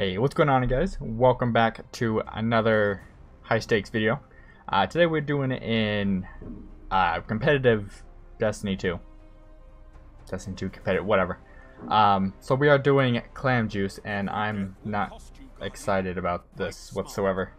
Hey, what's going on guys? Welcome back to another high stakes video. Uh, today we're doing it in uh, competitive Destiny 2. Destiny 2 competitive, whatever. Um, so we are doing Clam Juice and I'm not excited about this whatsoever.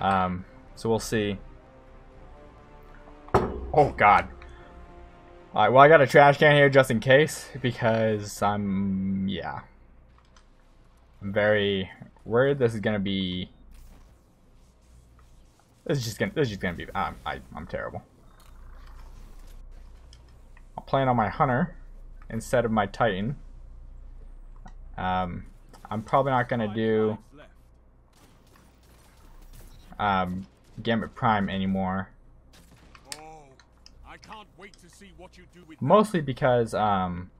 Um, so we'll see. Oh god. Alright, well I got a trash can here just in case because I'm, yeah. Very worried this is gonna be. This is just gonna. This is just gonna be. Um, I. I'm terrible. I'll plan on my hunter instead of my titan. Um, I'm probably not gonna do um, Gambit Prime anymore. Mostly because um,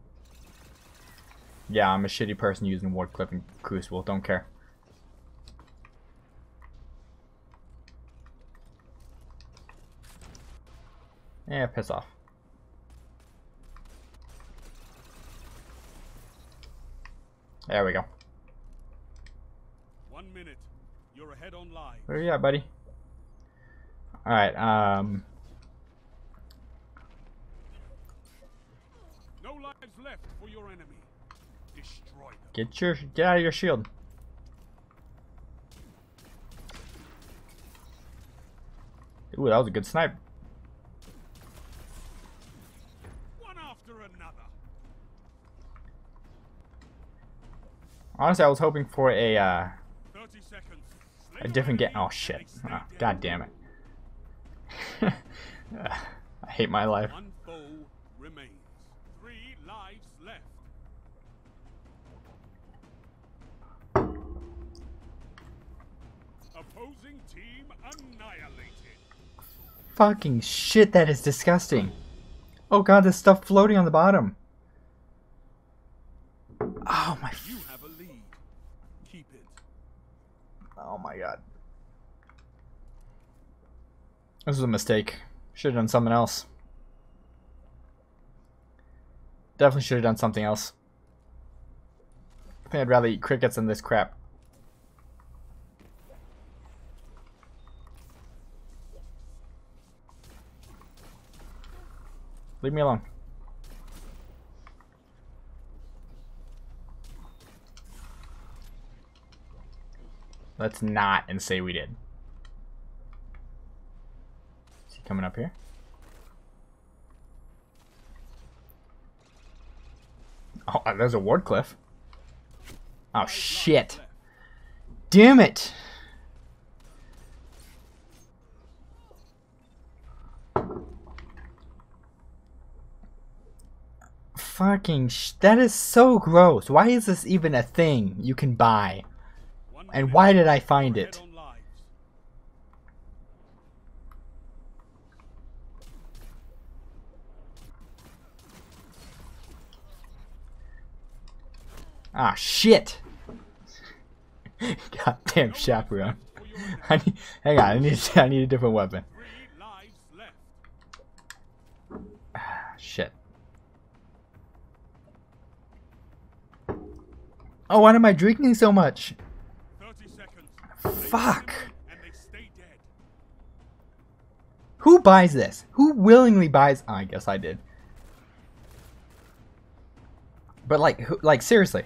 yeah, I'm a shitty person using Wardcliff and Crucible. Don't care. Yeah, piss off. There we go. One minute. You're ahead on live. Where you at, buddy? Alright, um... No lives left for your enemy. Destroy them. Get your get out of your shield. Ooh, that was a good snipe. One after another. Honestly, I was hoping for a uh, 30 seconds. Slay a different get. Oh shit! and they stay Oh. God damn it! I hate my life. Fucking shit! That is disgusting. Oh god, there's stuff floating on the bottom. Oh my. You have a lead. Keep it. Oh my god. This was a mistake. Should have done something else. Definitely should have done something else. I think I'd rather eat crickets than this crap. Leave me alone. Let's not and say we did. Is he coming up here? Oh, uh, there's a Wardcliff. Oh, shit. Damn it. Fucking sh that is so gross. Why is this even a thing you can buy? And why did I find it? ahead on lives. Ah, shit! Goddamn chaperone. I need, hang on, I need, I need a different weapon. Oh, why am I drinking so much? 30 seconds. Fuck. Who buys this? Who willingly buys? I guess I did. But like, who, like seriously.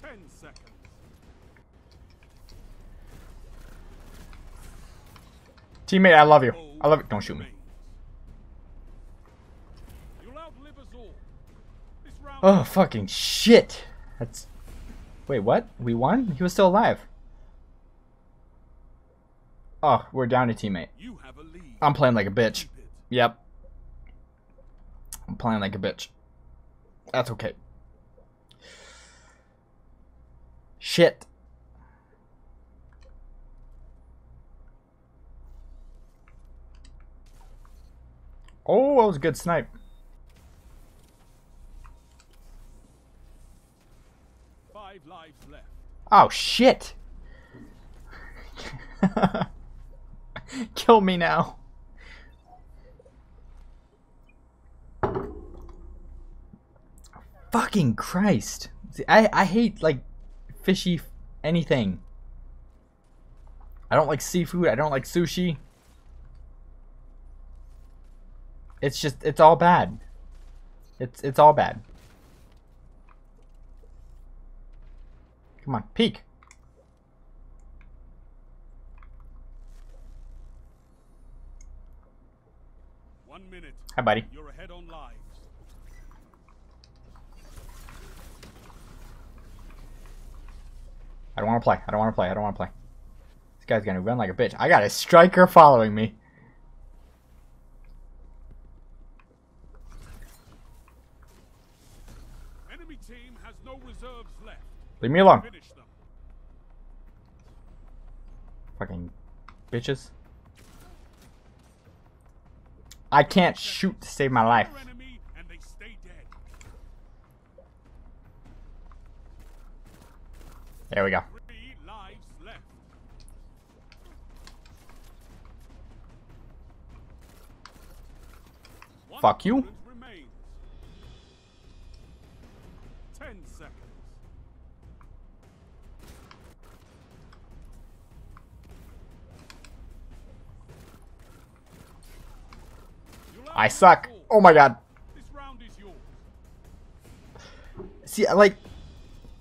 Ten seconds. Teammate, I love you. I love it. Don't shoot me. Oh, fucking shit. That's. Wait, what? We won? He was still alive. Oh, we're down a teammate. you have a lead. I'm playing like a bitch. Yep. I'm playing like a bitch. That's okay. Shit. Oh, that was a good snipe. Five lives left. Oh shit! Kill me now. Fucking Christ. See, I, I hate, like, fishy anything. I don't like seafood. I don't like sushi. It's just, it's all bad. It's, it's all bad. Come on, peek. One minute. Hi, buddy. You're ahead on lives. I don't want to play. I don't want to play. I don't want to play. This guy's gonna run like a bitch. I got a striker following me. Enemy team has no reserves left. Leave me alone. Fucking bitches. I can't shoot to save my life. Your enemy and they stay dead. There we go. Three lives left. One Fuck you. Ten seconds. I suck. Oh my god. This round is yours. See, like,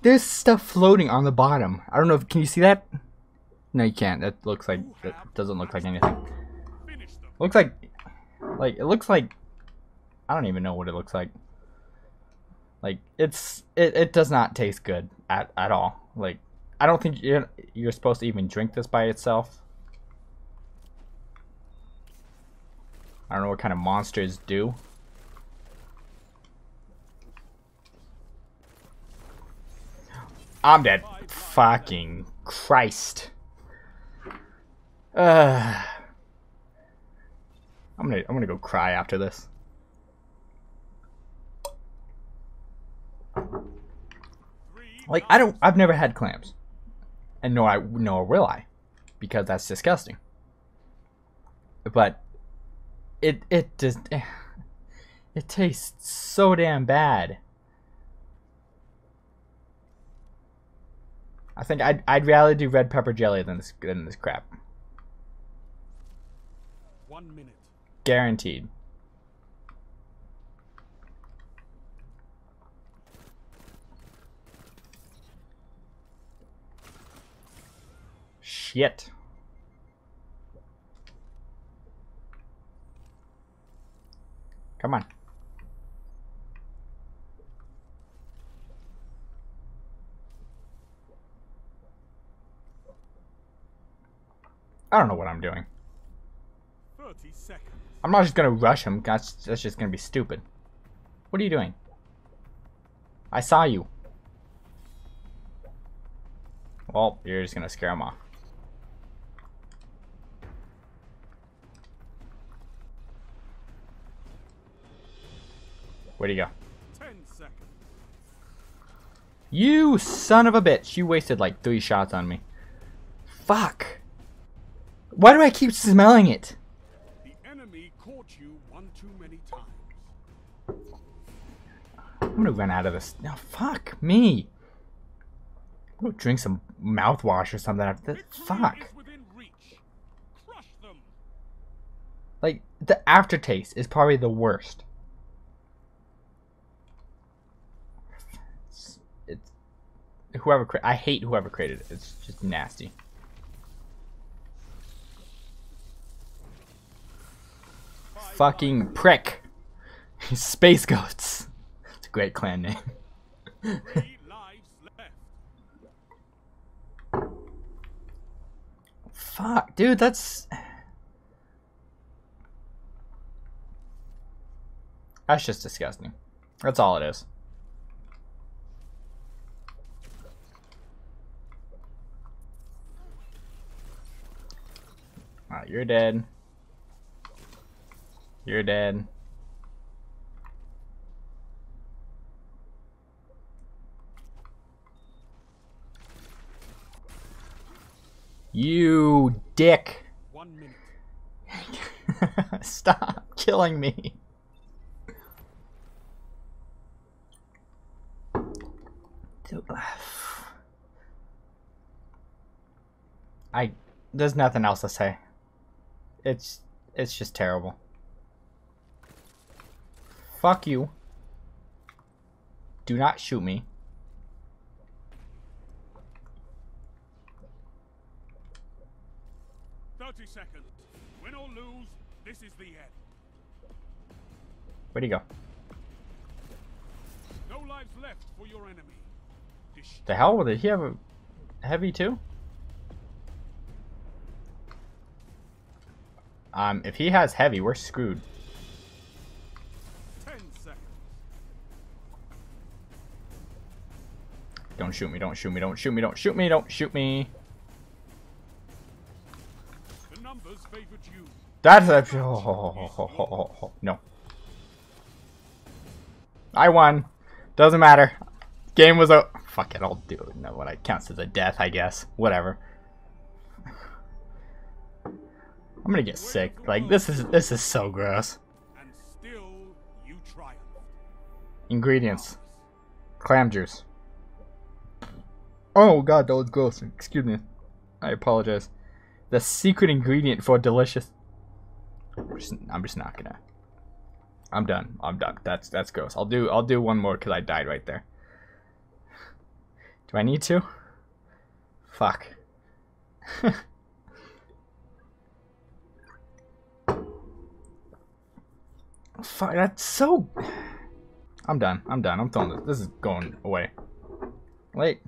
there's stuff floating on the bottom. I don't know if, can you see that? No, you can't. That looks like, that doesn't look like anything. Looks like, like, it looks like, I don't even know what it looks like. Like, it's, it, it does not taste good at, at all. Like, I don't think you're, you're supposed to even drink this by itself. I don't know what kind of monsters do. I'm dead. Fucking Christ. Uh, I'm gonna I'm gonna go cry after this. Like I don't I've never had clams. And nor I nor will I. Because that's disgusting. But it it just eh, it tastes so damn bad. I think I'd I'd rather do red pepper jelly than this than this crap. One minute. Guaranteed. Shit. Come on. I don't know what I'm doing. I'm not just gonna rush him. That's that's just gonna be stupid. What are you doing? I saw you. Well, you're just gonna scare him off. Where'd he go? Ten seconds. You son of a bitch! You wasted like three shots on me. Fuck. Why do I keep smelling it? The enemy caught you one too many times. I'm gonna run out of this. Now, fuck me. Go drink some mouthwash or something after this. Fuck. is within reach. Crush them. Like, the aftertaste is probably the worst. It's, it's whoever I hate whoever created it. It's just nasty. Fucking prick. Space goats. It's a great clan name. Fuck, dude, that's That's just disgusting. That's all it is. Alright, you're dead. You're dead. You dick. One minute. Stop killing me. I there's nothing else to say. It's it's just terrible. Fuck you. Do not shoot me. Thirty seconds. Win or lose, this is the end. Where'd he go? No lives left for your enemy. The hell? with it? he have a heavy too? Um, if he has heavy, we're screwed. ten seconds. Don't shoot me, don't shoot me, don't shoot me, don't shoot me, don't shoot me. The numbers favored you. That's a... Oh, no. I won. Doesn't matter. Game was a... Fuck it, I'll do it. No, what I counts as a death, I guess. Whatever. I'm gonna get sick. Like, this is this is so gross. And still you. Ingredients. Clam juice. Oh god, that was gross. Excuse me. I apologize. The secret ingredient for delicious. I'm just, I'm just not gonna. I'm done. I'm done. That's that's gross. I'll do I'll do one more because I died right there. Do I need to? Fuck. Fuck. That's so. I'm done. I'm done. I'm throwing this. This is going away. Wait.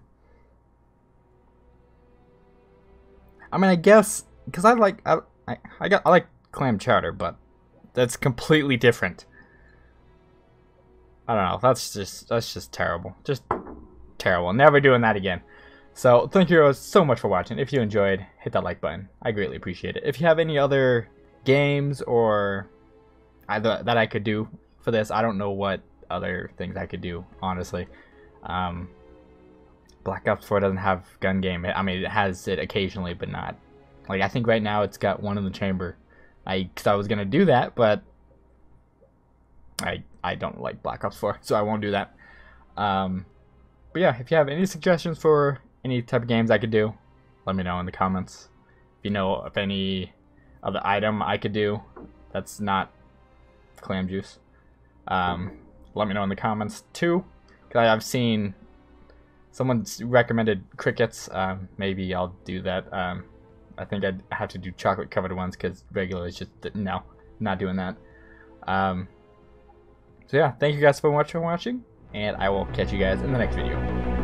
I mean, I guess because I like I, I I got I like clam chowder, but that's completely different. I don't know. That's just that's just terrible. Just terrible. Never doing that again. So thank you so much for watching. If you enjoyed, hit that like button. I greatly appreciate it. If you have any other games or either that I could do for this, I don't know what other things I could do. Honestly, um, Black Ops 4 doesn't have gun game. I mean, it has it occasionally, but not. Like I think right now it's got one in the chamber. I cause I was gonna do that, but I I don't like Black Ops 4, so I won't do that. Um, but yeah, if you have any suggestions for any type of games I could do, let me know in the comments. If you know of any other item I could do that's not clam juice. Um, let me know in the comments too, because I've seen someone recommended crickets. Uh, maybe I'll do that. Um, I think I'd have to do chocolate covered ones because regular is just no, not doing that. Um, so yeah, thank you guys so much for watching, and I will catch you guys in the next video.